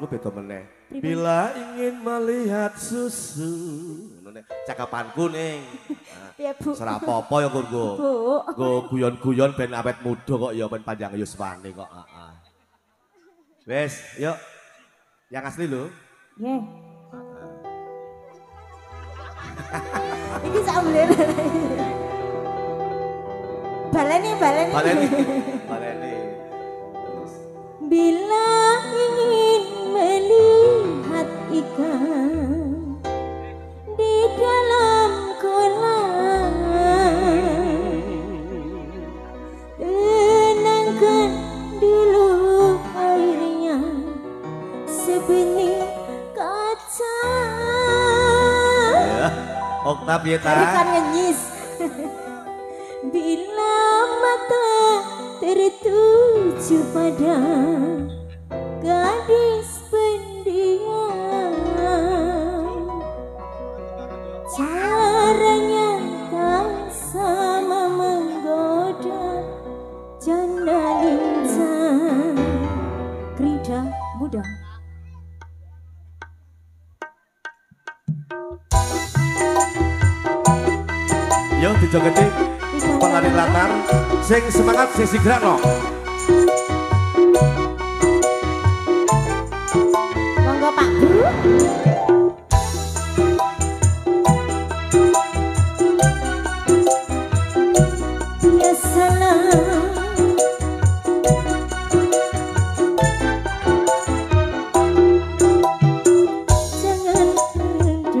lagu beda meneh. Bila ingin melihat susu. Cakapanku ning. Iya, Bu. Serapopo ya nggon go. Bu. Go guyon-guyon ben awet muda kok ya ben panjang yuswane kok. Heeh. Wes, yuk. Yang asli lho. Iya. Nggih. Ini sak Baleni, baleni. Baleni. Baleni. Bila Mantap ya ta. Bukan ngenyis. Bila mata tertuju pada gadis yo dijogeti pelari latar. Sing semangat sing sigrak no monggo Pak.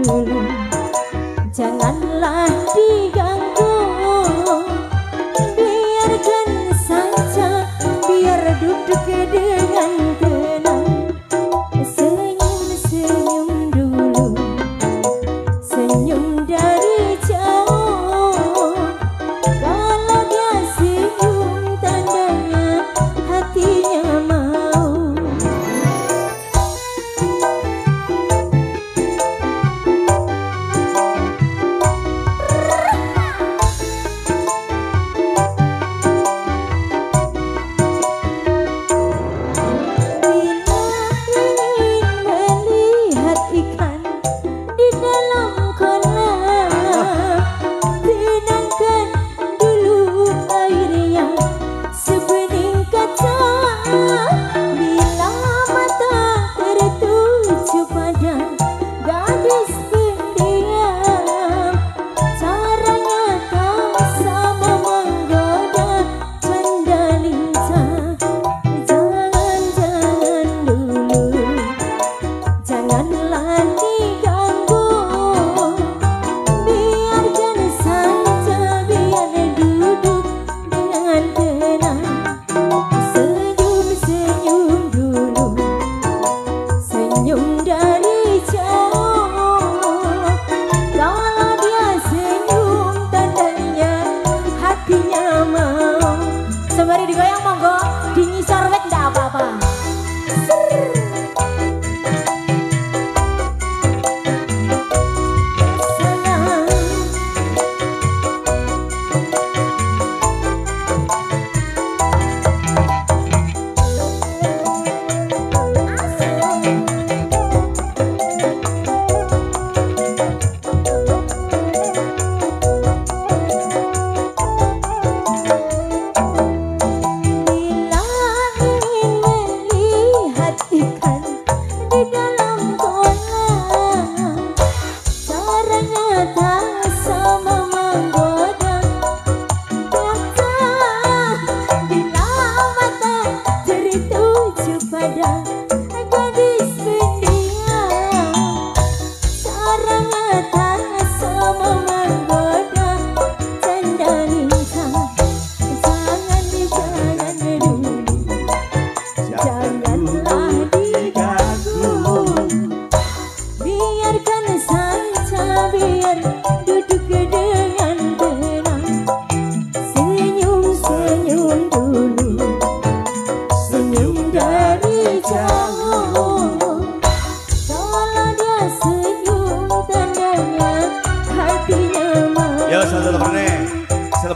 Guru janganlah diganti dari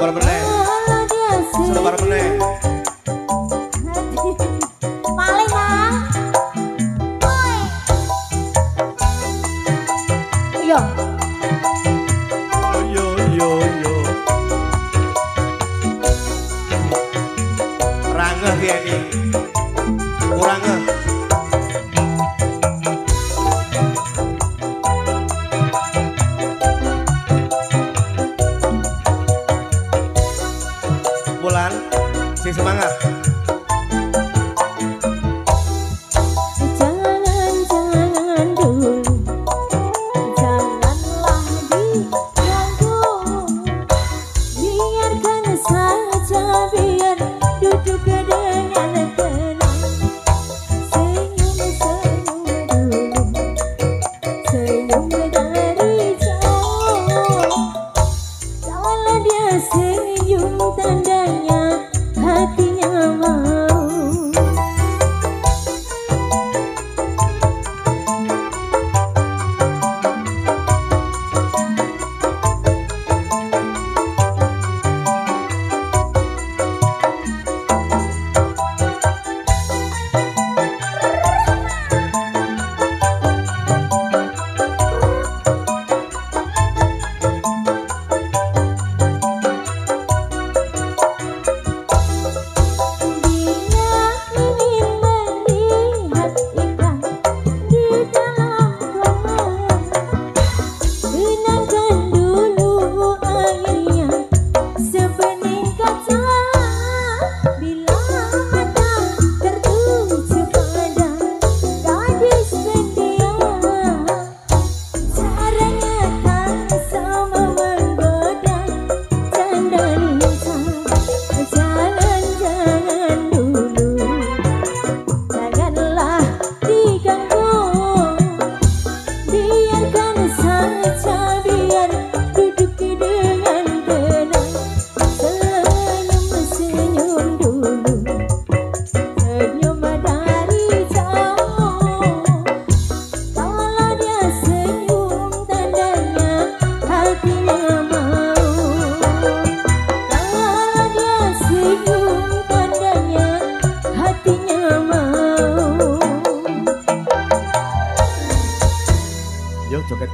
para, para.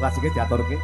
kelas iki diaturke